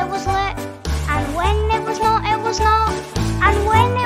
it was lit, and when it was not, it was not, and when